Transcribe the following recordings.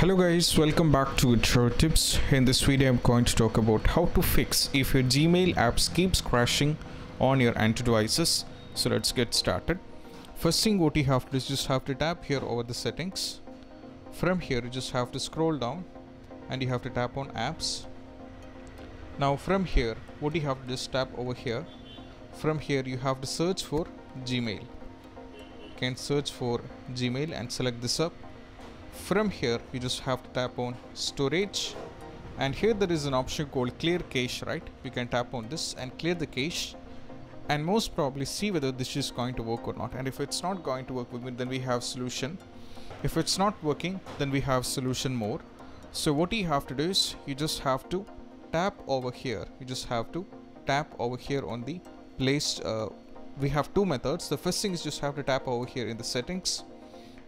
Hello guys, welcome back to Droid Tips. In this video I'm going to talk about how to fix if your Gmail apps keeps crashing on your Android devices. So let's get started. First thing what you have to do is just have to tap here over the settings. From here you just have to scroll down and you have to tap on apps. Now from here what you have to just tap over here. From here you have to search for Gmail. You can search for Gmail and select this up from here you just have to tap on storage. And here there is an option called clear cache right? You can tap on this and clear the cache. And most probably see whether this is going to work or not. And if it's not going to work with me, then we have solution. If it's not working then we have solution more. So what you have to do is you just have to tap over here. You just have to tap over here on the place uh, we have two methods. The first thing is just have to tap over here in the settings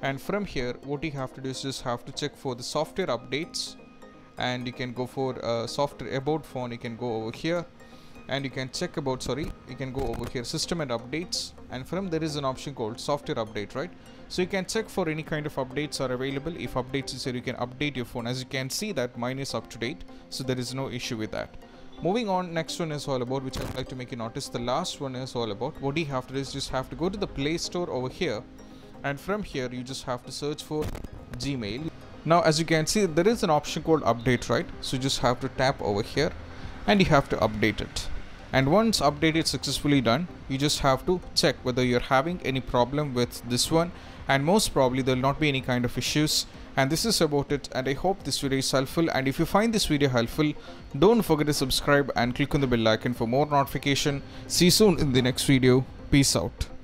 and from here what you have to do is just have to check for the software updates. And you can go for uh, software about phone you can go over here. And you can check about sorry you can go over here system and updates. And from there is an option called software update right? So you can check for any kind of updates are available. If updates is here you can update your phone. As you can see that mine is up to date so there is no issue with that. Moving on next one is all about which i'd like to make you notice. The last one is all about what you have to do is just have to go to the play store over here and from here you just have to search for Gmail. Now as you can see there is an option called update right? So you just have to tap over here and you have to update it. And once updated successfully done you just have to check whether you're having any problem with this one. And most probably there will not be any kind of issues. And this is about it. And I hope this video is helpful. And if you find this video helpful don't forget to subscribe and click on the bell icon for more notification. See you soon in the next video. Peace out